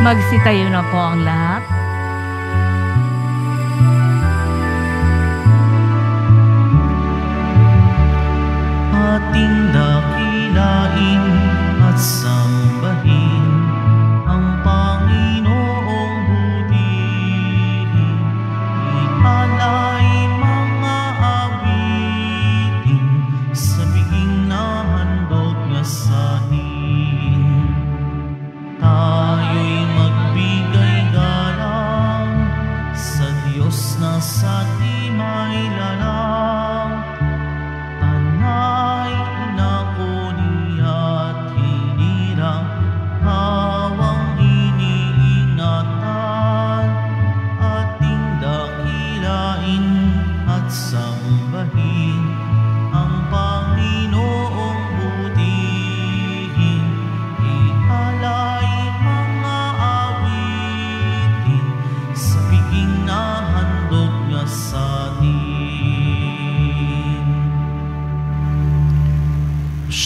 Magsitayo na po ang lahat. ating dakilain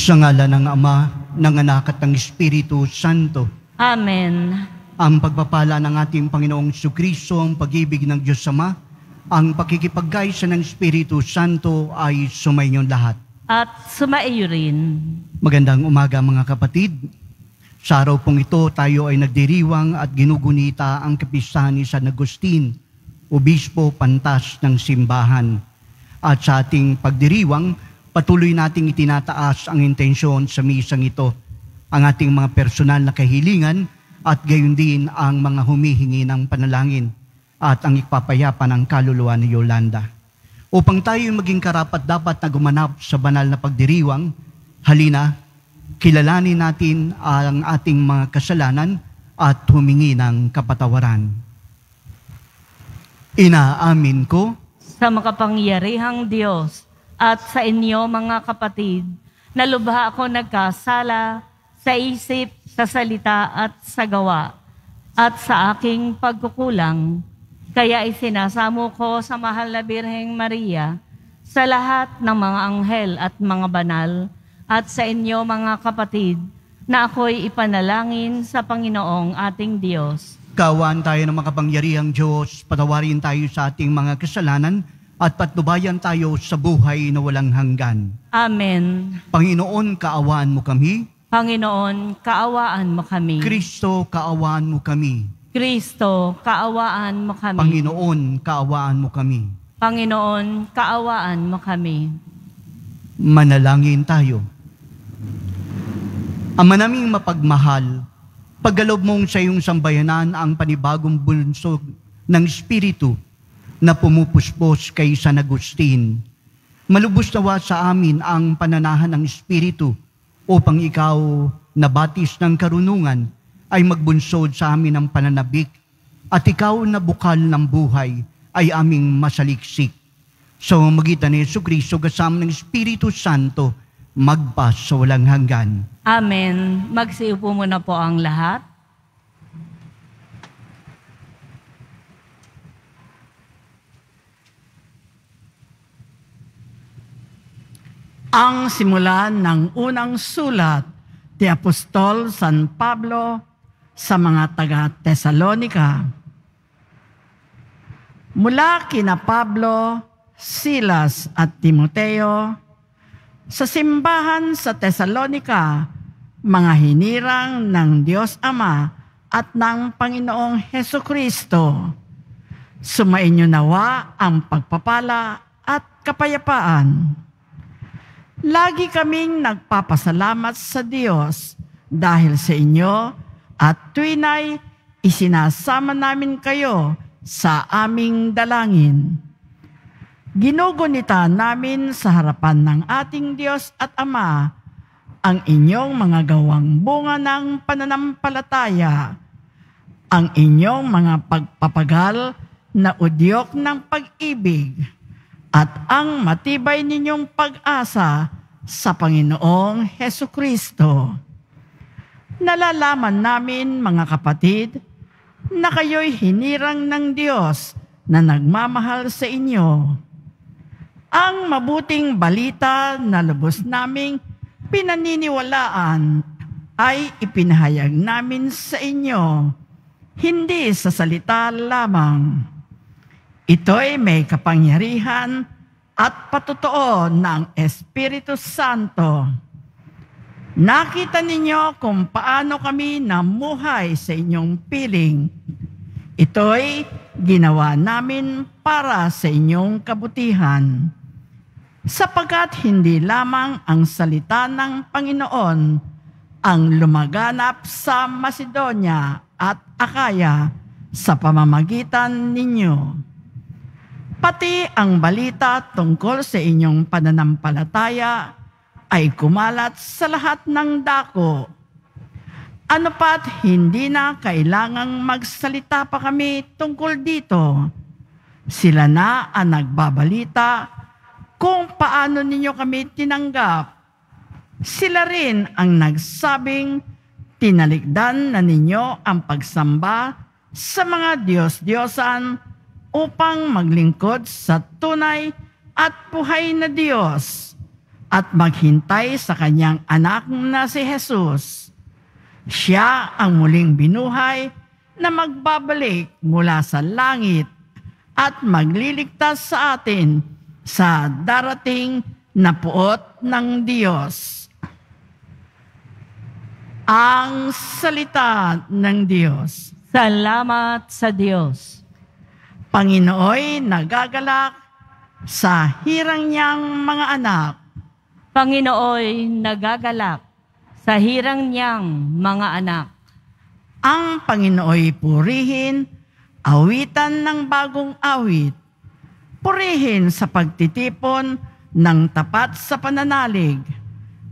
Sa ngala ng Ama, ng Anak at ng Espiritu Santo, Amen. ang pagpapala ng ating Panginoong Kristo, ang pag-ibig ng Diyos Ama, ang pakikipagkaisa ng Espiritu Santo ay sumainyo lahat. At sumaiyo rin. Magandang umaga mga kapatid. Sa araw pong ito, tayo ay nagdiriwang at ginugunita ang kapistahan ni San Agustin, Obispo Pantas ng Simbahan. At sa ating pagdiriwang, patuloy nating itinataas ang intensyon sa misang ito, ang ating mga personal na kahilingan at gayon din ang mga humihingi ng panalangin at ang ipapayapa ng kaluluwa ni Yolanda. Upang tayo maging karapat dapat na gumanap sa banal na pagdiriwang, halina, kilalanin natin ang ating mga kasalanan at humingi ng kapatawaran. Inaamin ko Sa makapangyarihang Diyos at sa inyo mga kapatid, na lubha ako nagkasala sa isip, sa salita at sa gawa, at sa aking pagkukulang. Kaya isinasamo ko sa mahal na Birheng Maria, sa lahat ng mga anghel at mga banal, at sa inyo mga kapatid, na ako'y ipanalangin sa Panginoong ating Diyos. Kawan tayo ng makapangyarihang Diyos, patawarin tayo sa ating mga kasalanan at patnubayan tayo sa buhay na walang hanggan. Amen. Panginoon, kaawaan mo kami. Panginoon, kaawaan mo kami. Kristo, kaawaan mo kami. Kristo, kaawaan mo kami. Panginoon, kaawaan mo kami. Panginoon, kaawaan mo kami. Manalangin tayo. Ama naming mapagmahal, paggalob mong sa iyong sambayanan ang panibagong bunsog ng Espiritu na pumupuspos kay San Agustin. Malubos nawa sa amin ang pananahan ng Espiritu upang ikaw na batis ng karunungan ay magbunsod sa amin ng pananabik at ikaw na bukal ng buhay ay aming masaliksik. Sa magitan ni Yesu Kristo kasama ng Espiritu Santo, magpas sa walang hanggan. Amen. Magsiupo muna po ang lahat. Ang simulan ng unang sulat ni Apostol San Pablo sa mga taga Tesalonika. Mula kina Pablo, Silas at Timoteo, sa simbahan sa Tesalonika, mga hinirang ng Diyos Ama at ng Panginoong Heso Kristo, sumainyo nawa ang pagpapala at kapayapaan. Lagi kaming nagpapasalamat sa Diyos dahil sa inyo at tuwinay isinasama namin kayo sa aming dalangin. Ginugunita namin sa harapan ng ating Diyos at Ama ang inyong mga gawang bunga ng pananampalataya, ang inyong mga pagpapagal na udyok ng pag-ibig, at ang matibay ninyong pag-asa sa Panginoong Heso Kristo. Nalalaman namin, mga kapatid, na kayo'y hinirang ng Diyos na nagmamahal sa inyo. Ang mabuting balita na lubos naming pinaniniwalaan ay ipinahayag namin sa inyo hindi sa salita lamang. Ito'y may kapangyarihan at patotoo ng Espiritu Santo. Nakita ninyo kung paano kami namuhay sa inyong piling. Ito'y ginawa namin para sa inyong kabutihan. Sapagkat hindi lamang ang salita ng Panginoon ang lumaganap sa Macedonia at Akaya sa pamamagitan ninyo. Pati ang balita tungkol sa inyong pananampalataya ay kumalat sa lahat ng dako. Ano pat hindi na kailangang magsalita pa kami tungkol dito. Sila na ang nagbabalita kung paano ninyo kami tinanggap. Sila rin ang nagsabing tinalikdan na ninyo ang pagsamba sa mga Diyos-Diyosan upang maglingkod sa tunay at buhay na Diyos at maghintay sa kanyang anak na si Jesus. Siya ang muling binuhay na magbabalik mula sa langit at magliligtas sa atin sa darating na puot ng Diyos. Ang salita ng Diyos. Salamat sa Diyos. Panginooy nagagalak sa hirang niyang mga anak Panginooy nagagalak sa hirang niyang mga anak. ang Panginooy purihin, awitan ng bagong awit, purihin sa pagtitipon ng tapat sa pananalig.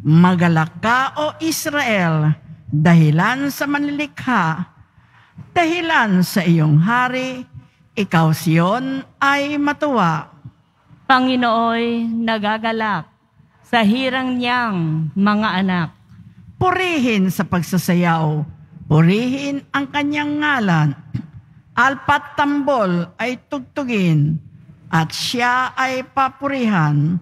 Magalak ka o Israel, dahilan sa manlilikha, dahilan sa iyong hari, ikaw siyon ay matuwa. Panginooy nagagalak sa hirang niyang mga anak. Purihin sa pagsasayaw, purihin ang kanyang ngalan. Alpat tambol ay tugtugin, at siya ay papurihan.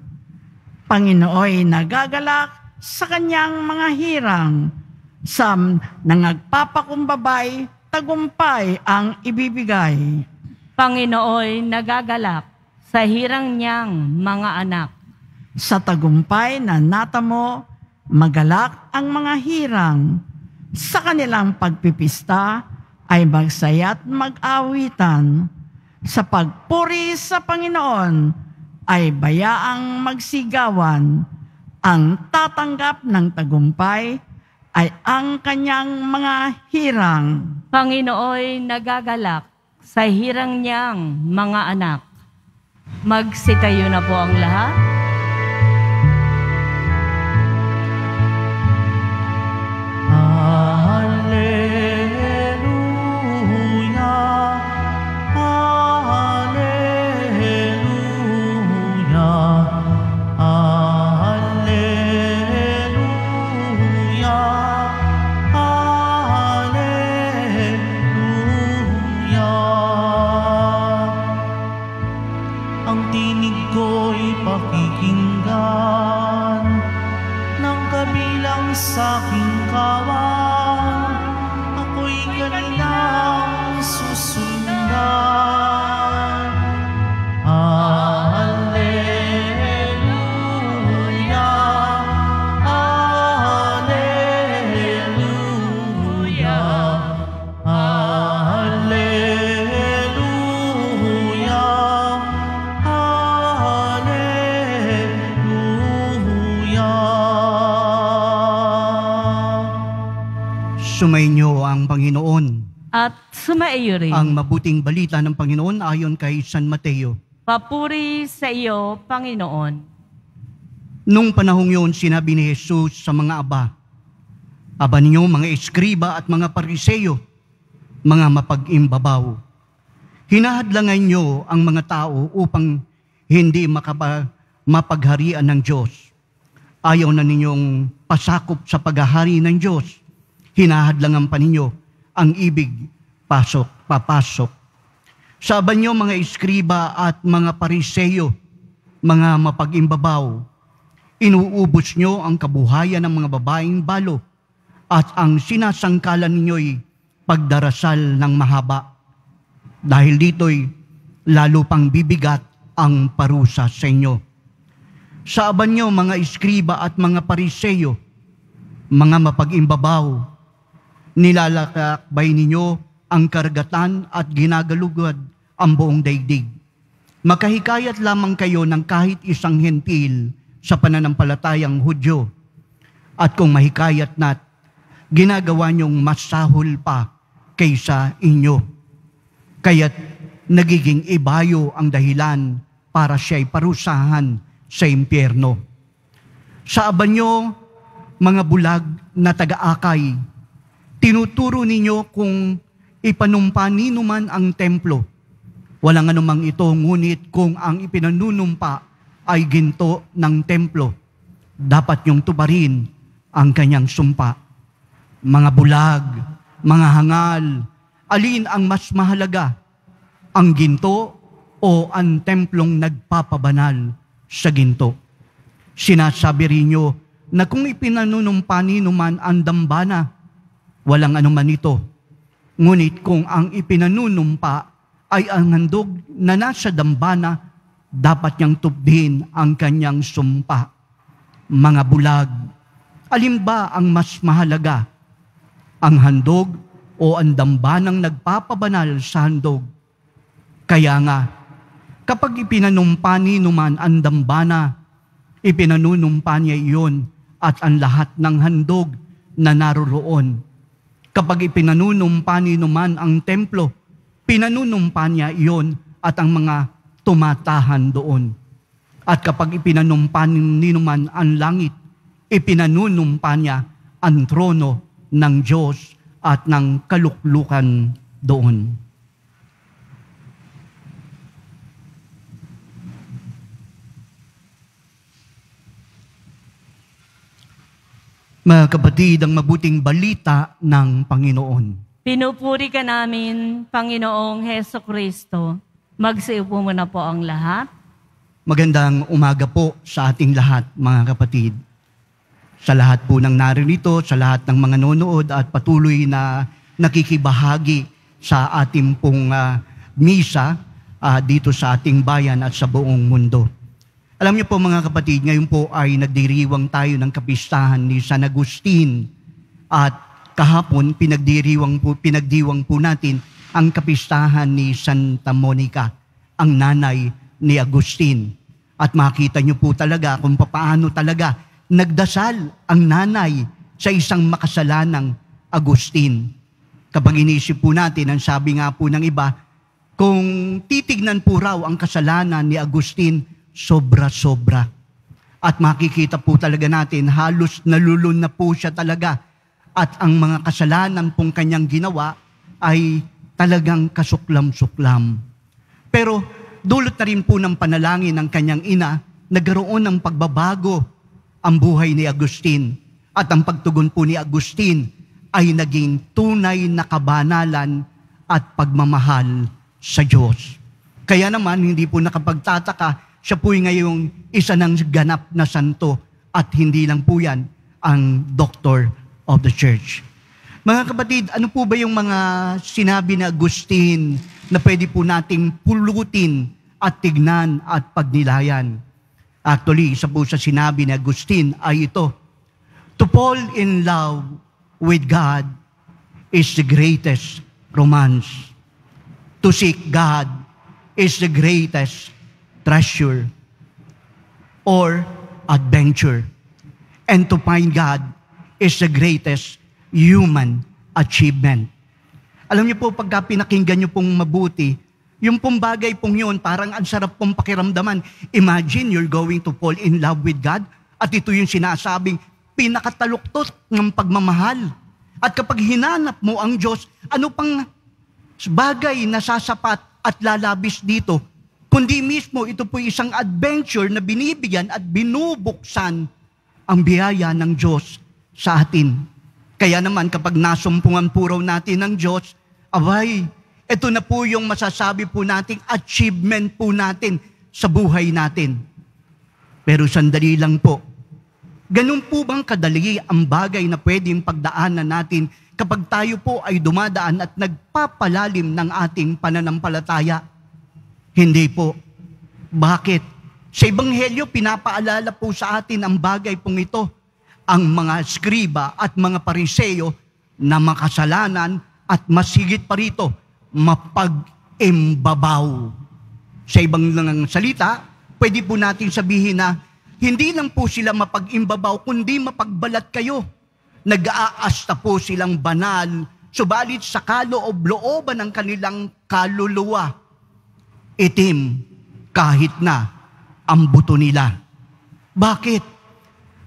Panginooy nagagalak sa kanyang mga hirang. Sa nangagpapakumbabay, tagumpay ang ibibigay. Panginooy nagagalak sa hirang niyang mga anak. Sa tagumpay na natamo, magalak ang mga hirang. Sa kanilang pagpipista ay magsaya't mag-awitan. Sa pagpuri sa Panginoon ay bayaang magsigawan. Ang tatanggap ng tagumpay ay ang kanyang mga hirang. Panginooy nagagalak sa hirang niyang mga anak. Magsitayo na po ang lahat. Sumaiyo rin. Ang mabuting balita ng Panginoon ayon kay San Mateo. Papuri sa iyo, Panginoon. Nung panahong yun, sinabi ni Jesus sa mga aba, Aba ninyo mga eskriba at mga pariseyo, mga mapag-imbabaw. Hinahadlangan nyo ang mga tao upang hindi makapa, mapagharian ng Diyos. Ayaw na ninyong pasakop sa paghahari ng Diyos. Hinahadlangan pa ninyo ang ibig pasok, papasok. Saban nyo mga eskriba at mga pariseyo, mga mapag-imbabaw, inuubos nyo ang kabuhayan ng mga babaeng balo at ang sinasangkalan ninyo'y pagdarasal ng mahaba. Dahil dito'y lalo pang bibigat ang parusa sa inyo. Sa aban nyo, mga iskriba at mga pariseyo, mga mapag-imbabaw, nilalakakbay ninyo ang kargatan at ginagalugad ang buong daigdig. Makahikayat lamang kayo ng kahit isang hentil sa pananampalatayang Hudyo. At kung mahikayat nat, ginagawa niyong masahol pa kaysa inyo. Kaya't nagiging ibayo ang dahilan para siya'y parusahan sa impyerno. Sa abanyo, mga bulag na taga-akay, tinuturo ninyo kung ipanumpa nino man ang templo. Walang anumang ito, ngunit kung ang ipinanunumpa ay ginto ng templo, dapat niyong tubarin ang kanyang sumpa. Mga bulag, mga hangal, alin ang mas mahalaga? Ang ginto o ang templong nagpapabanal sa ginto? Sinasabi rin niyo na kung ipinanunumpa nino man ang dambana, walang anuman ito. Ngunit kung ang ipinanunumpa ay ang handog na nasa dambana, dapat niyang tubdin ang kanyang sumpa. Mga bulag, alin ba ang mas mahalaga? Ang handog o ang dambanang nagpapabanal sa handog? Kaya nga, kapag ipinanumpa ni numan ang dambana, ipinanunumpa niya iyon at ang lahat ng handog na naroroon. Kapag ipinanunumpa ni numan ang templo, pinanunumpa niya iyon at ang mga tumatahan doon. At kapag ipinanumpa ni numan ang langit, ipinanunumpa niya ang trono ng Diyos at ng kaluklukan doon. Mga kapatid, ang mabuting balita ng Panginoon. Pinupuri ka namin, Panginoong Heso Kristo. Magsiupo muna po ang lahat. Magandang umaga po sa ating lahat, mga kapatid. Sa lahat po ng narinito, sa lahat ng mga nonood at patuloy na nakikibahagi sa ating pong ah, misa ah, dito sa ating bayan at sa buong mundo. Alam niyo po mga kapatid, ngayon po ay nagdiriwang tayo ng kapistahan ni San Agustin at kahapon pinagdiriwang po, pinagdiwang po natin ang kapistahan ni Santa Monica, ang nanay ni Agustin. At makita niyo po talaga kung paano talaga nagdasal ang nanay sa isang makasalanang Agustin. Kapag inisip po natin, ang sabi nga po ng iba, kung titignan po raw ang kasalanan ni Agustin, sobra-sobra. At makikita po talaga natin, halos nalulun na po siya talaga. At ang mga kasalanan pong kanyang ginawa ay talagang kasuklam-suklam. Pero dulot na rin po ng panalangin ng kanyang ina, nagkaroon ng pagbabago ang buhay ni Agustin. At ang pagtugon po ni Agustin ay naging tunay na kabanalan at pagmamahal sa Diyos. Kaya naman, hindi po nakapagtataka, siya po'y ngayong isa ng ganap na santo at hindi lang po yan ang doctor of the church. Mga kapatid, ano po ba yung mga sinabi ni Agustin na pwede po nating pulutin at tignan at pagnilayan? Actually, isa po sa sinabi ni Agustin ay ito, To fall in love with God is the greatest romance. To seek God is the greatest treasure or adventure. And to find God is the greatest human achievement. Alam niyo po, pagka pinakinggan niyo pong mabuti, yung pong bagay pong yun, parang ang sarap pong pakiramdaman. Imagine you're going to fall in love with God at ito yung sinasabing pinakataluktot ng pagmamahal. At kapag hinanap mo ang Diyos, ano pang bagay na sasapat at lalabis dito, kundi mismo ito po isang adventure na binibigyan at binubuksan ang biyaya ng Diyos sa atin. Kaya naman kapag nasumpungan po raw natin ng Diyos, abay, ito na po yung masasabi po nating achievement po natin sa buhay natin. Pero sandali lang po, ganun po bang kadali ang bagay na pwedeng pagdaanan natin kapag tayo po ay dumadaan at nagpapalalim ng ating pananampalataya? Hindi po. Bakit? Sa Ebanghelyo, pinapaalala po sa atin ang bagay pong ito. Ang mga skriba at mga pariseyo na makasalanan at masigit pa rito, mapag-imbabaw. Sa ibang lang salita, pwede po natin sabihin na hindi lang po sila mapag-imbabaw, kundi mapagbalat kayo. Nag-aasta po silang banal, subalit sa kaloob-looban ng kanilang kaluluwa, itim kahit na ang buto nila. Bakit?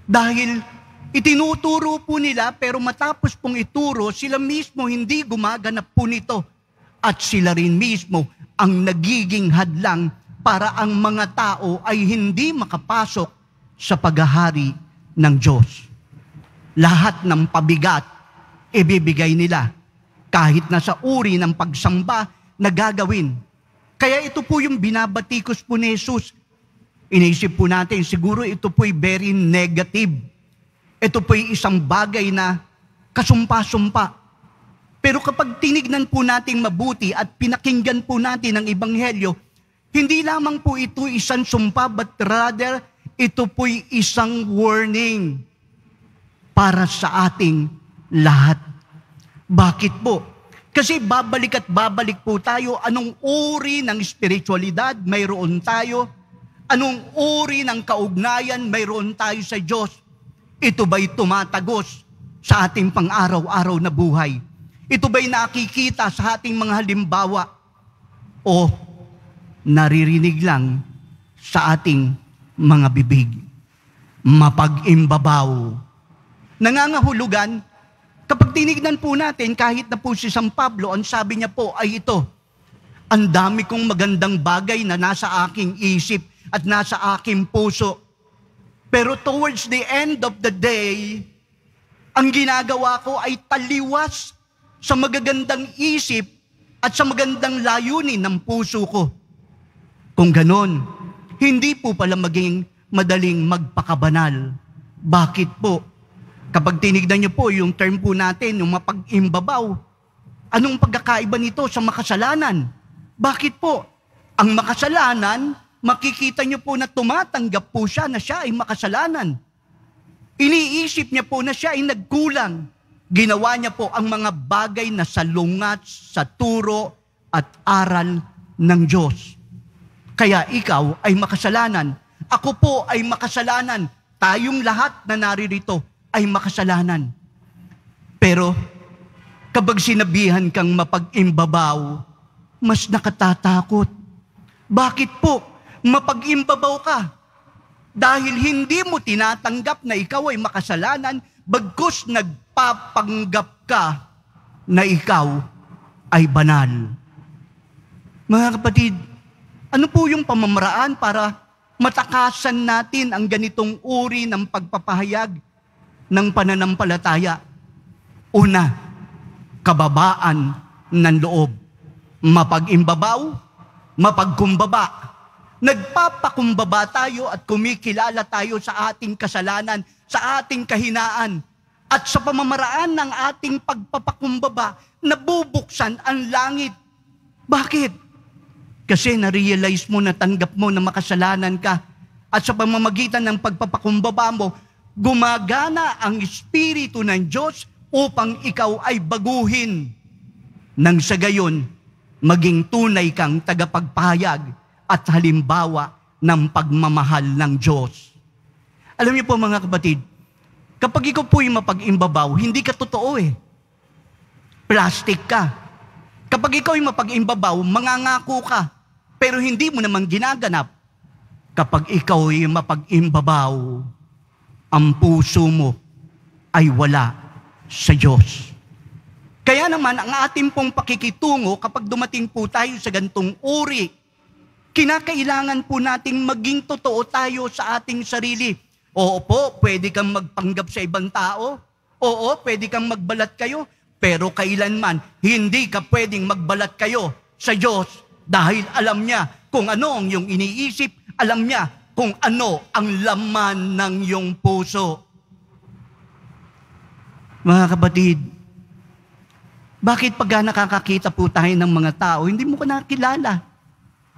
Dahil itinuturo po nila pero matapos pong ituro, sila mismo hindi gumaganap po nito. At sila rin mismo ang nagiging hadlang para ang mga tao ay hindi makapasok sa paghahari ng Diyos. Lahat ng pabigat, ibibigay nila kahit na sa uri ng pagsamba na gagawin. Kaya ito po yung binabatikos po ni Jesus. Inisip po natin, siguro ito po'y very negative. Ito po'y isang bagay na kasumpa-sumpa. Pero kapag tinignan po natin mabuti at pinakinggan po natin ang Ebanghelyo, hindi lamang po ito isang sumpa, but rather ito po'y isang warning para sa ating lahat. Bakit po? Kasi babalik at babalik po tayo, anong uri ng spiritualidad mayroon tayo, anong uri ng kaugnayan mayroon tayo sa Diyos. Ito ba'y tumatagos sa ating pang-araw-araw na buhay? Ito ba'y nakikita sa ating mga halimbawa? O naririnig lang sa ating mga bibig, mapag-imbabaw. Nangangahulugan, kapag tinignan po natin, kahit na po si San Pablo, ang sabi niya po ay ito, ang dami kong magandang bagay na nasa aking isip at nasa aking puso. Pero towards the end of the day, ang ginagawa ko ay taliwas sa magagandang isip at sa magandang layunin ng puso ko. Kung ganon, hindi po pala maging madaling magpakabanal. Bakit po? Kapag tinignan niyo po yung term po natin, yung mapag-imbabaw, anong pagkakaiba nito sa makasalanan? Bakit po? Ang makasalanan, makikita niyo po na tumatanggap po siya na siya ay makasalanan. Iniisip niya po na siya ay nagkulang. Ginawa niya po ang mga bagay na salungat sa turo at aral ng Diyos. Kaya ikaw ay makasalanan. Ako po ay makasalanan. Tayong lahat na naririto ay makasalanan. Pero kapag sinabihan kang mapag-imbabaw, mas nakatatakot. Bakit po? Mapag-imbabaw ka. Dahil hindi mo tinatanggap na ikaw ay makasalanan, bagkus nagpapanggap ka na ikaw ay banal. Mga kapatid, ano po yung pamamaraan para matakasan natin ang ganitong uri ng pagpapahayag ng pananampalataya? Una, kababaan ng loob. Mapag-imbabaw, mapagkumbaba. Nagpapakumbaba tayo at kumikilala tayo sa ating kasalanan, sa ating kahinaan. At sa pamamaraan ng ating pagpapakumbaba, nabubuksan ang langit. Bakit? Kasi na-realize mo, natanggap mo na makasalanan ka. At sa pamamagitan ng pagpapakumbaba mo, gumagana ang Espiritu ng Diyos upang ikaw ay baguhin. Nang sa gayon, maging tunay kang tagapagpahayag at halimbawa ng pagmamahal ng Diyos. Alam niyo po mga kapatid, kapag ikaw po'y mapag-imbabaw, hindi ka totoo eh. Plastic ka. Kapag ikaw ay mapag-imbabaw, mangangako ka, pero hindi mo naman ginaganap. Kapag ikaw ay mapag-imbabaw, ang puso mo ay wala sa Diyos. Kaya naman, ang ating pong pakikitungo kapag dumating po tayo sa gantong uri, kinakailangan po nating maging totoo tayo sa ating sarili. Oo po, pwede kang magpanggap sa ibang tao. Oo, pwede kang magbalat kayo. Pero kailanman, hindi ka pwedeng magbalat kayo sa Diyos dahil alam niya kung ano ang iyong iniisip, alam niya kung ano ang laman ng iyong puso. Mga kapatid, Bakit pag nakakakita po tayo ng mga tao, hindi mo ko nakilala.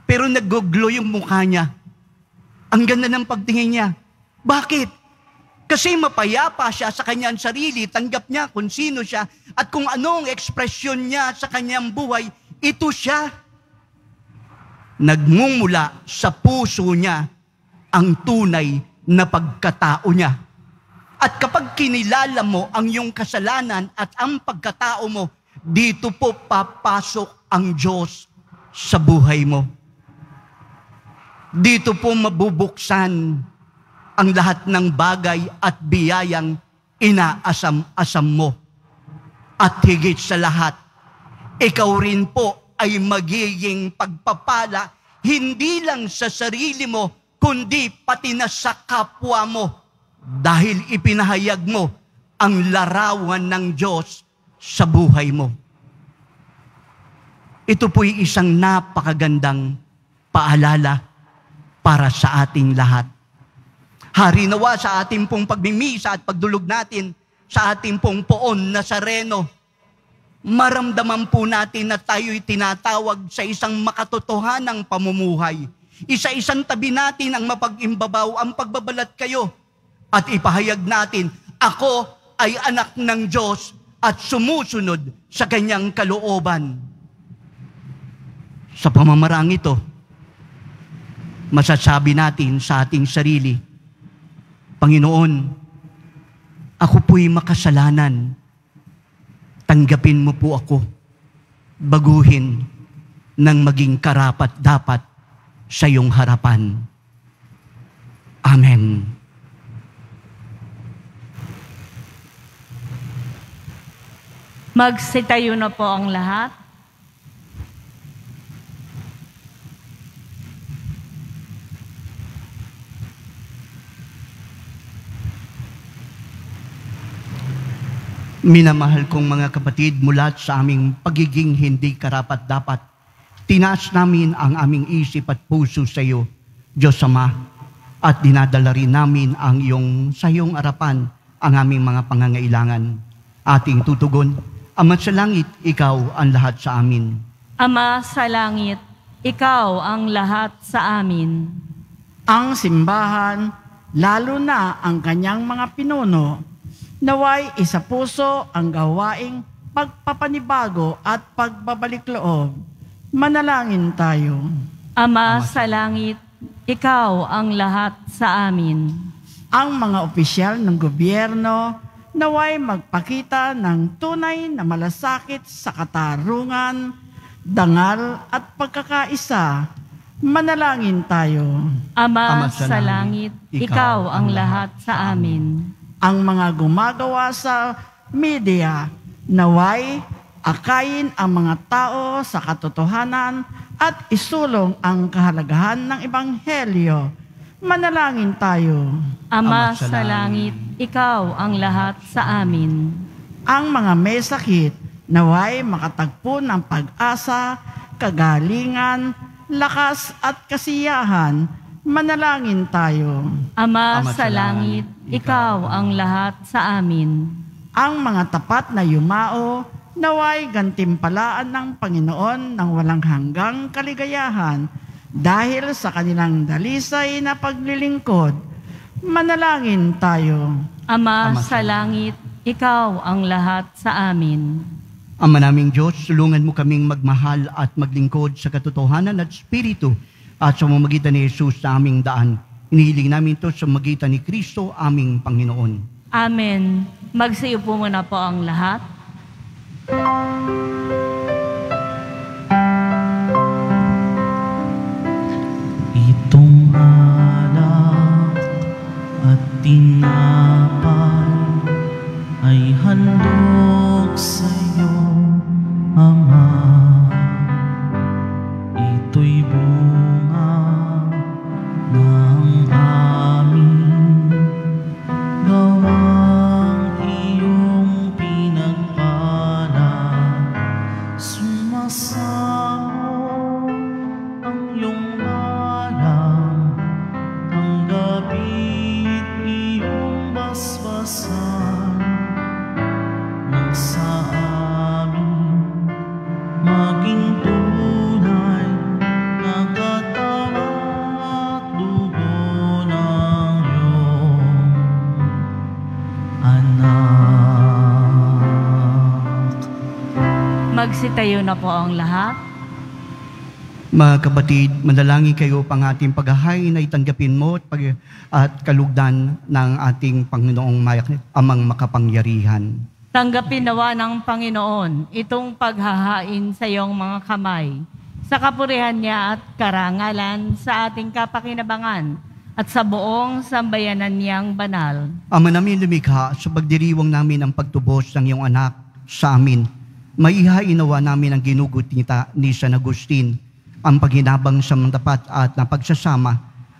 Pero nag-glow yung mukha niya. Ang ganda ng pagtingin niya. Bakit? Kasi mapayapa siya sa kanyang sarili, tanggap niya kung sino siya, at kung anong ekspresyon niya sa kanyang buhay, ito siya. Nagmumula sa puso niya ang tunay na pagkatao niya. At kapag kinilala mo ang iyong kasalanan at ang pagkatao mo, dito po papasok ang Diyos sa buhay mo. Dito po mabubuksan ang lahat ng bagay at biyayang inaasam-asam mo. At higit sa lahat, ikaw rin po ay magiging pagpapala hindi lang sa sarili mo, kundi pati na sa kapwa mo dahil ipinahayag mo ang larawan ng Diyos sa buhay mo. Ito po'y isang napakagandang paalala para sa ating lahat. Hari nawa sa ating pong pagmimisa at pagdulog natin sa ating pong poon na sareno. Maramdaman po natin na tayo'y tinatawag sa isang makatotohanang pamumuhay. Isa-isang tabi natin ang mapag-imbabaw, ang pagbabalat kayo. At ipahayag natin, ako ay anak ng Diyos at sumusunod sa kanyang kalooban. Sa pamamarang ito, masasabi natin sa ating sarili, Panginoon, ako po'y makasalanan. Tanggapin mo po ako. Baguhin ng maging karapat dapat sa iyong harapan. Amen. Magsitayo na po ang lahat. Minamahal kong mga kapatid mula sa aming pagiging hindi karapat-dapat, tinaas namin ang aming isip at puso sa iyo, Diyos Ama, at dinadala rin namin ang iyong sa iyong arapan ang aming mga pangangailangan. Ating tutugon, Ama sa langit, ikaw ang lahat sa amin. Ama sa langit, ikaw ang lahat sa amin. Ang simbahan, lalo na ang kanyang mga pinuno, naway isa puso ang gawaing pagpapanibago at pagbabalik loob. Manalangin tayo. Ama sa langit, ikaw ang lahat sa amin. Ang mga opisyal ng gobyerno, naway magpakita ng tunay na malasakit sa katarungan, dangal at pagkakaisa. Manalangin tayo. Ama, Ama sa, langit, ikaw ang lahat sa amin. Ang mga gumagawa sa media, naway akayin ang mga tao sa katotohanan at isulong ang kahalagahan ng Ebanghelyo. Manalangin tayo. Ama, Ama sa sa langit, ikaw ang lahat sa amin. Ang mga may sakit, naway makatagpo ng pag-asa, kagalingan, lakas at kasiyahan. Manalangin tayo. Ama, Ama sa sa langit, langit, ikaw ang lahat sa amin. Ang mga tapat na yumao, naway gantimpalaan ng Panginoon ng walang hanggang kaligayahan dahil sa kanilang dalisay na paglilingkod. Manalangin tayo. Ama, Ama sa langit, ikaw ang lahat sa amin. Ama naming Diyos, tulungan mo kaming magmahal at maglingkod sa katotohanan at spiritu at sa mamagitan ni Jesus sa aming daan. Inihiling namin ito sa magitan ni Kristo, aming Panginoon. Amen. Magsiyo po muna po ang lahat. Itong alak at tinapay ay sa iyo, Ama. Ito'y bunga Magsitayo na po ang lahat. Mga kapatid, manalangin kayo pang ating paghahay na itanggapin mo at, pag, at kalugdan ng ating Panginoong Amang Makapangyarihan. Tanggapin nawa ng Panginoon itong paghahain sa iyong mga kamay sa kapurihan niya at karangalan sa ating kapakinabangan at sa buong sambayanan niyang banal. Ama namin lumikha sa pagdiriwang namin ang pagtubos ng iyong anak sa amin. Maihainawa namin ang ginugot nita ni San Agustin, ang paghinabang sa mandapat at napagsasama,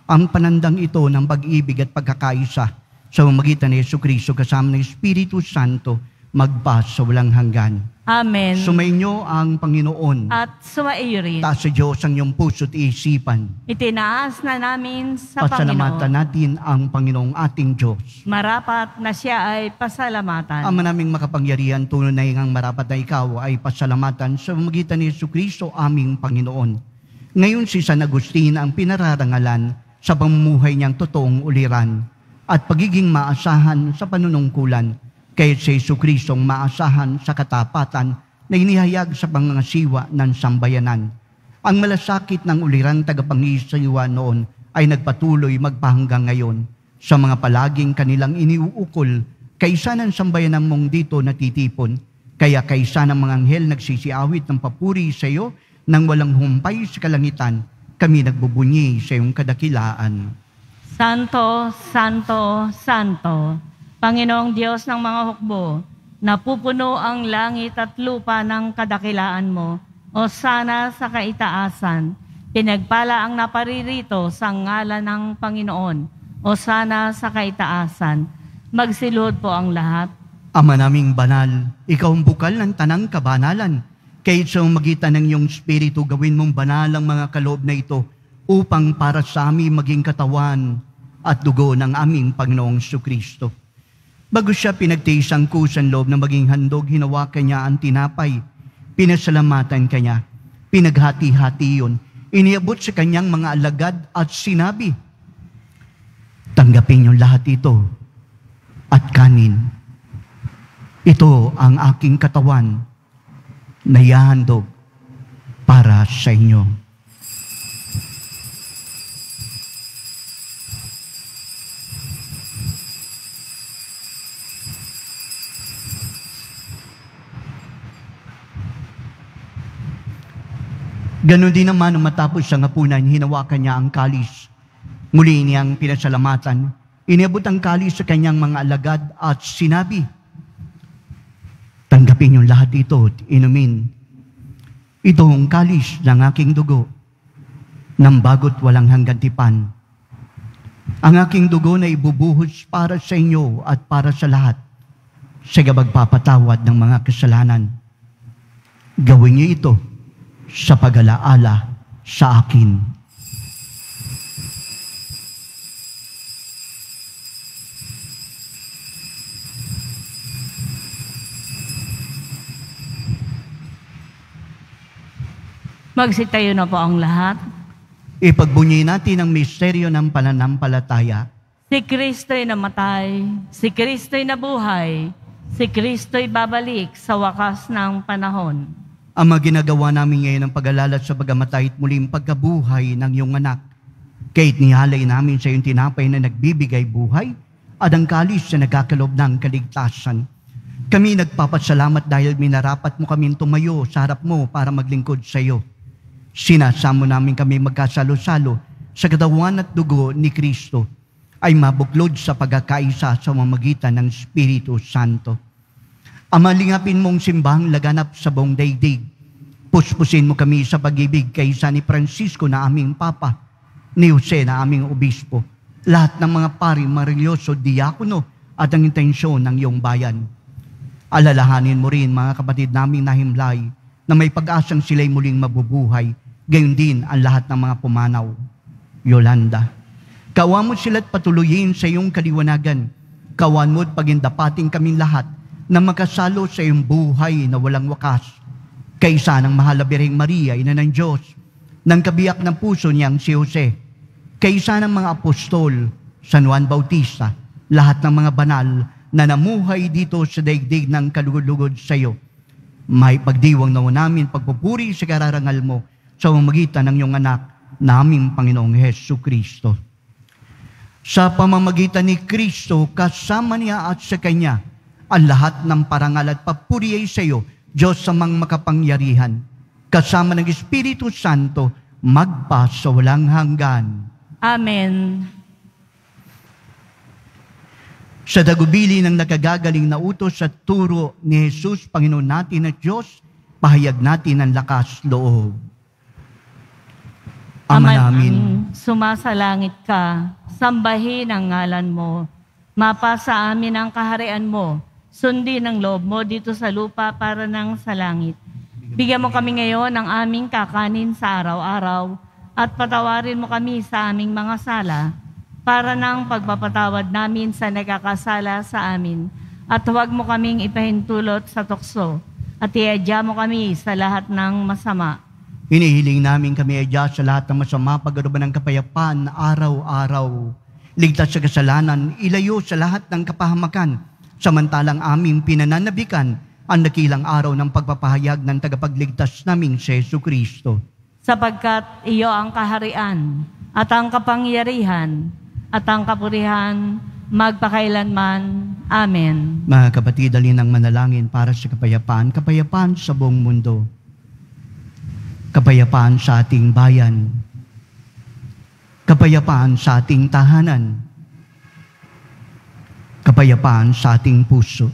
ang panandang ito ng pag-ibig at pagkakaisa sa magitan ni Yesu Cristo kasama ng Espiritu Santo magpa sa walang hanggan. Amen. Sumainyo ang Panginoon. at sumaiyo rin. Taas sa Diyos ang iyong puso't isipan. Itinaas na namin sa Pasalamatan Panginoon. natin ang Panginoong ating Diyos. Marapat na siya ay pasalamatan. Ama naming makapangyarihan, tunay ngang marapat na ikaw ay pasalamatan sa magitan ni Yesu Kristo aming Panginoon. Ngayon si San Agustin ang pinararangalan sa pamumuhay niyang totoong uliran at pagiging maasahan sa panunungkulan kay si Yesu Kristo ang maasahan sa katapatan na inihayag sa pangangasiwa ng sambayanan. Ang malasakit ng ulirang tagapangisiwa noon ay nagpatuloy magpahanggang ngayon sa mga palaging kanilang iniuukol kaysa ng sambayanan mong dito natitipon. Kaya kaysa ng mga anghel nagsisiawit ng papuri sa iyo nang walang humpay sa kalangitan, kami nagbubunyi sa iyong kadakilaan. Santo, Santo, Santo, Panginoong Diyos ng mga hukbo, napupuno ang langit at lupa ng kadakilaan mo, o sana sa kaitaasan, pinagpala ang naparirito sa ngalan ng Panginoon, o sana sa kaitaasan. Magsilod po ang lahat. Ama naming banal, ikaw ang bukal ng tanang kabanalan. Kahit sa magitan ng iyong spirito, gawin mong banal ang mga kaloob na ito upang para sa amin maging katawan at dugo ng aming Panginoong Kristo. Bago siya pinagtiis ang kusan loob na maging handog, hinawakan niya ang tinapay. Pinasalamatan kanya. Pinaghati-hati yun. Iniabot sa kanyang mga alagad at sinabi, Tanggapin niyo lahat ito at kanin. Ito ang aking katawan na ihahandog para sa inyo. Ganon din naman nung matapos sa hapunan, hinawakan niya ang kalis. Muli niyang pinasalamatan. Inabot ang kalis sa kanyang mga alagad at sinabi, Tanggapin niyo lahat ito at inumin. Ito ang kalis ng aking dugo, ng bagot walang hanggan tipan. Ang aking dugo na ibubuhos para sa inyo at para sa lahat sa gabagpapatawad ng mga kasalanan. Gawin niyo ito sa pag-alaala sa akin. Magsitayo na po ang lahat. Ipagbunyi natin ang misteryo ng pananampalataya. Si Kristo'y namatay, si Kristo'y nabuhay, si Kristo'y babalik sa wakas ng panahon. Ang mga ginagawa namin ngayon ang pag-alala sa pagamatay at muling pagkabuhay ng iyong anak. Kahit nihalay namin sa iyong tinapay na nagbibigay buhay at ang kalis na nagkakalob ng kaligtasan. Kami nagpapasalamat dahil minarapat mo kami tumayo sa harap mo para maglingkod sa iyo. Sinasamo namin kami magkasalo-salo sa katawan at dugo ni Kristo ay mabuklod sa pagkakaisa sa mamagitan ng Espiritu Santo. Amalingapin mong simbahang laganap sa buong daigdig. Puspusin mo kami sa pag-ibig kaysa ni Francisco na aming Papa, ni Jose na aming Obispo, lahat ng mga pari, marilyoso, diakono at ang intensyon ng iyong bayan. Alalahanin mo rin mga kapatid naming nahimlay na may pag-asang sila'y muling mabubuhay, gayon din ang lahat ng mga pumanaw. Yolanda, kawan mo sila't patuloyin sa iyong kaliwanagan. Kawan mo't pagindapating kaming lahat na makasalo sa iyong buhay na walang wakas. Kaysa ng mahalabiring Maria, ina ng Diyos, ng kabiyak ng puso niyang si Jose, kaysa ng mga apostol, San Juan Bautista, lahat ng mga banal na namuhay dito sa daigdig ng kalugod-lugod sa iyo. may pagdiwang na namin pagpupuri sa kararangal mo sa pamamagitan ng iyong anak, naming Panginoong Heso Kristo. Sa pamamagitan ni Kristo, kasama niya at sa Kanya, ang lahat ng parangal at papuri ay sa iyo, Diyos sa mga makapangyarihan, kasama ng Espiritu Santo, magpa sa walang hanggan. Amen. Sa dagubili ng nakagagaling na utos at turo ni Jesus, Panginoon natin at Diyos, pahayag natin ang lakas loob. Ama namin, sumasalangit ka, sambahin ang ngalan mo. Mapa sa amin ang kaharian mo. Sundin ang loob mo dito sa lupa para nang sa langit. Bigyan mo kami ngayon ng aming kakanin sa araw-araw at patawarin mo kami sa aming mga sala para ng pagpapatawad namin sa nagkakasala sa amin. At huwag mo kaming ipahintulot sa tukso at iadya mo kami sa lahat ng masama. hinihiling namin kami Diyos sa lahat ng masama pagkaroon ng kapayapaan araw-araw. Ligtas sa kasalanan, ilayo sa lahat ng kapahamakan, samantalang aming pinananabikan ang nakilang araw ng pagpapahayag ng tagapagligtas naming si Yesu Kristo. sapagkat iyo ang kaharian at ang kapangyarihan at ang kapurihan magpakailanman. Amen. Mga kapatid, alin ang manalangin para sa kapayapaan, kapayapaan sa buong mundo, kapayapaan sa ating bayan, kapayapaan sa ating tahanan, kapayapaan sa ating puso.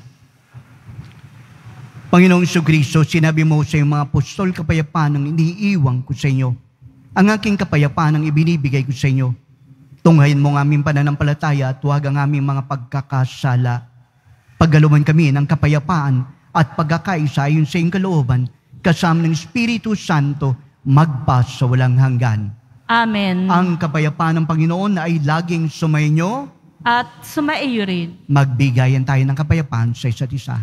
Panginoong Kristo, sinabi mo sa iyong mga apostol, kapayapaan ang iniiwang ko sa inyo. Ang aking kapayapaan ang ibinibigay ko sa inyo. Tunghayin mo ang aming pananampalataya at huwag ang aming mga pagkakasala. Paggaluman kami ng kapayapaan at pagkakaisa ayon sa iyong kalooban, kasama ng Espiritu Santo, magpas sa walang hanggan. Amen. Ang kapayapaan ng Panginoon ay laging sumainyo, At sumaiyo rin. magbigayan tayo ng kapayapaan sa isa't isa.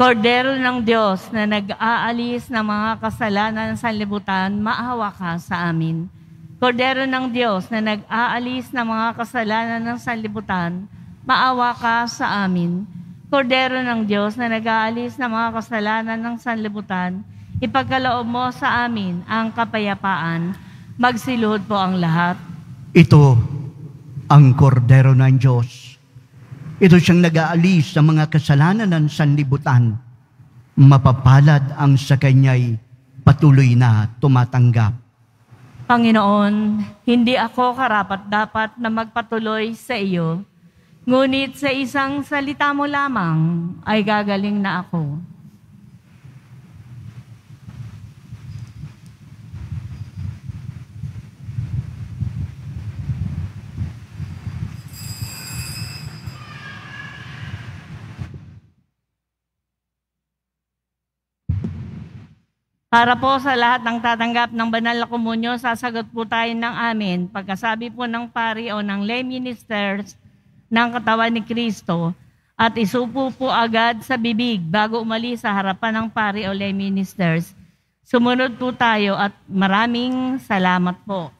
Kordero ng Diyos na nag-aalis ng mga kasalanan sa libutan, maawa ka sa amin. Kordero ng Diyos na nag-aalis ng mga kasalanan ng sanlibutan, maawa ka sa amin. Kordero ng Diyos na nag-aalis ng mga kasalanan ng sanlibutan, ipagkaloob mo sa amin ang kapayapaan. Magsiluhod po ang lahat. Ito ang kordero ng Diyos. Ito siyang nag-aalis sa mga kasalanan ng sanlibutan. Mapapalad ang sa kanya'y patuloy na tumatanggap. Panginoon, hindi ako karapat-dapat na magpatuloy sa iyo, ngunit sa isang salita mo lamang ay gagaling na ako. Para po sa lahat ng tatanggap ng banal na komunyo, sasagot po tayo ng amin. Pagkasabi po ng pari o ng lay ministers ng katawan ni Kristo at isupo po agad sa bibig bago umalis sa harapan ng pari o lay ministers. Sumunod po tayo at maraming salamat po.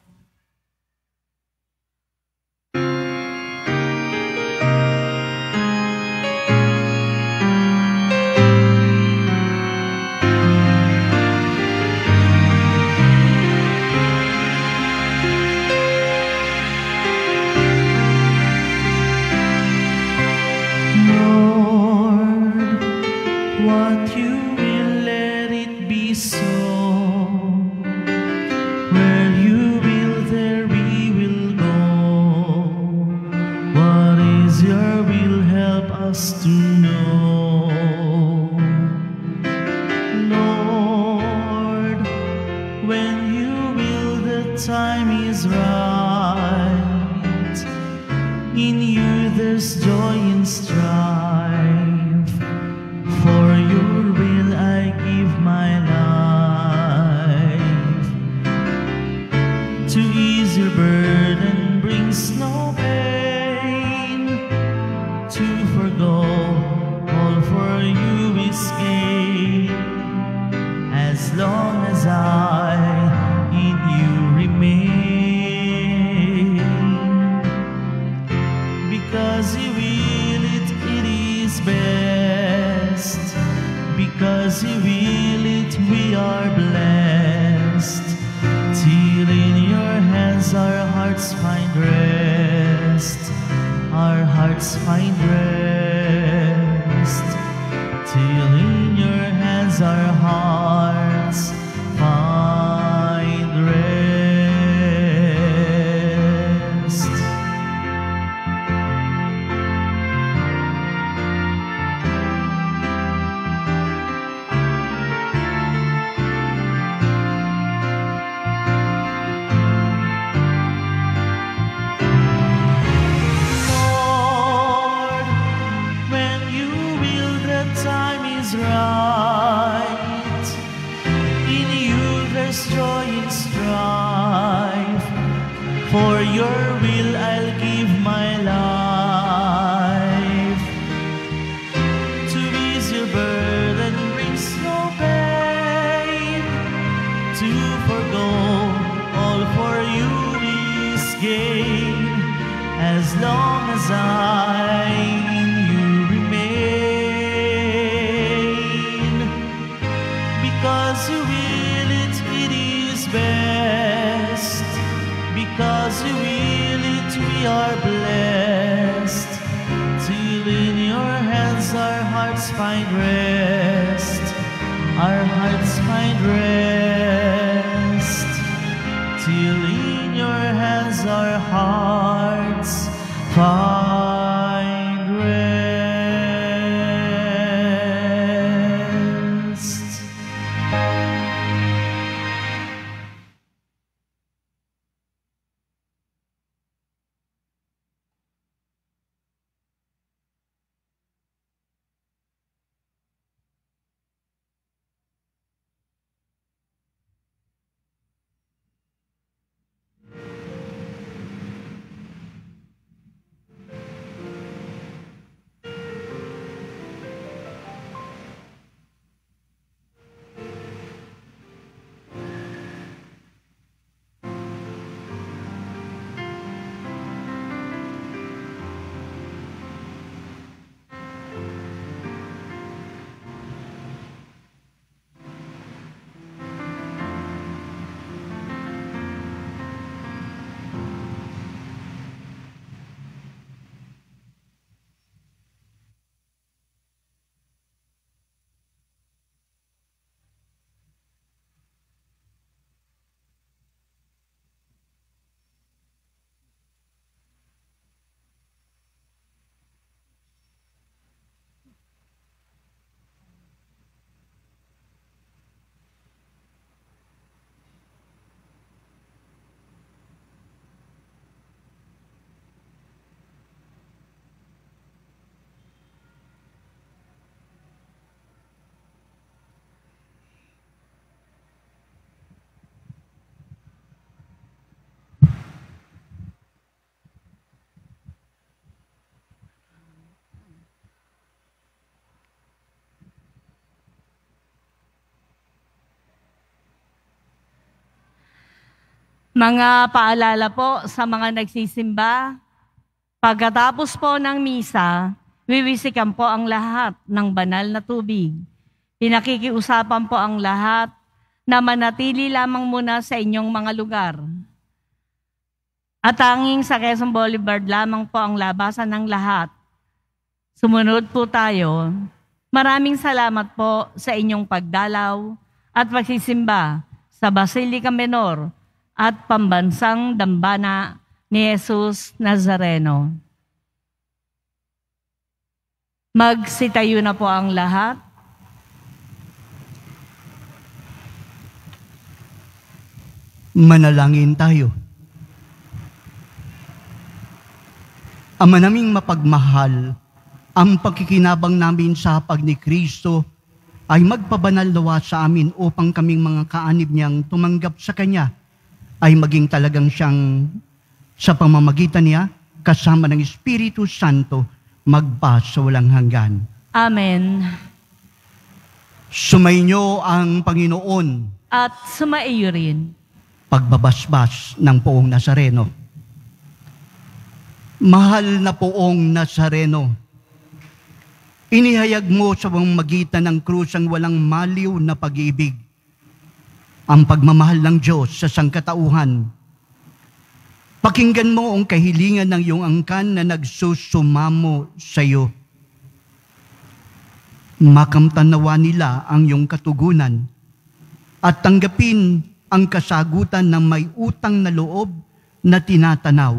heart's fine bread. Hearts find Mga paalala po sa mga nagsisimba, pagkatapos po ng misa, wiwisikan po ang lahat ng banal na tubig. Pinakikiusapan po ang lahat na manatili lamang muna sa inyong mga lugar. At tanging sa Quezon Boulevard lamang po ang labasan ng lahat. Sumunod po tayo. Maraming salamat po sa inyong pagdalaw at pagsisimba sa Basilica Menor at Pambansang Dambana ni Jesus Nazareno. Magsitayo na po ang lahat. Manalangin tayo. Ama naming mapagmahal, ang pagkikinabang namin sa hapag ni Kristo ay magpabanal nawa sa amin upang kaming mga kaanib niyang tumanggap sa Kanya ay maging talagang siyang sa pamamagitan niya kasama ng Espiritu Santo magpa sa walang hanggan. Amen. Sumainyo ang Panginoon At sumaiyo rin. pagbabasbas ng poong Nazareno. Mahal na poong Nazareno, Inihayag mo sa magitan ng krus ang walang maliw na pag-ibig, ang pagmamahal ng Diyos sa sangkatauhan. Pakinggan mo ang kahilingan ng iyong angkan na nagsusumamo sa iyo. Makamtanawa nila ang iyong katugunan at tanggapin ang kasagutan ng may utang na loob na tinatanaw.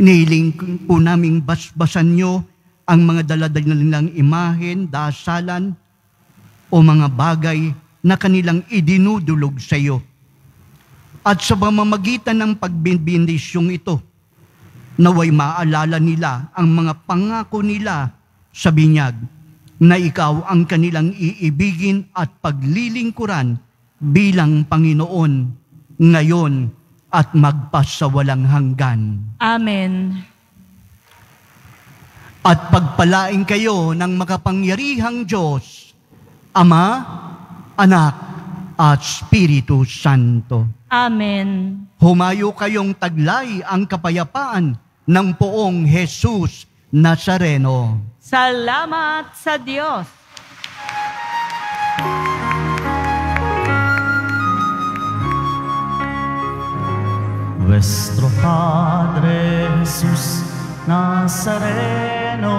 Inihiling po naming basbasan nyo ang mga daladala nilang imahen, dasalan, o mga bagay na kanilang idinudulog sa iyo. At sa pamamagitan ng pagbibindisyong ito, naway maalala nila ang mga pangako nila sa binyag na ikaw ang kanilang iibigin at paglilingkuran bilang Panginoon ngayon at magpasawalang hanggan. Amen. At pagpalain kayo ng makapangyarihang Diyos, Ama, Anak, at Espiritu Santo. Amen. Humayo kayong taglay ang kapayapaan ng poong Jesus Nazareno. Salamat sa Diyos. Nuestro Padre Jesús Nazareno,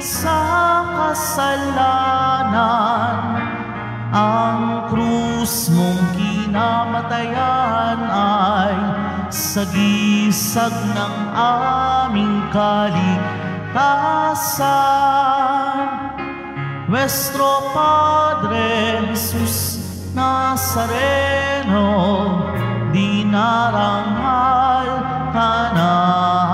sa kasalanan. Ang krus mong kinamatayan ay sagisag ng aming kaligtasan. Nuestro Padre Jesus Nazareno, dinarangal ka.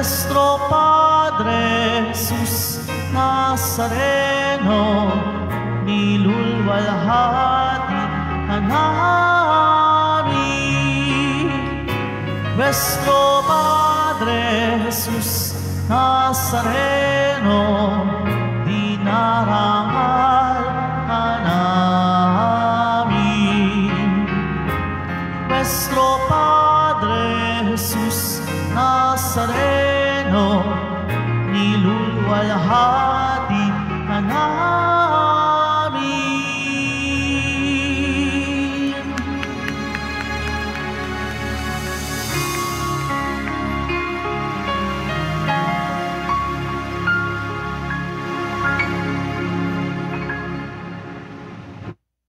Nuestro Padre Jesus Nazareno, nilulwalhati ka namin. Nuestro Padre Jesus Nazareno,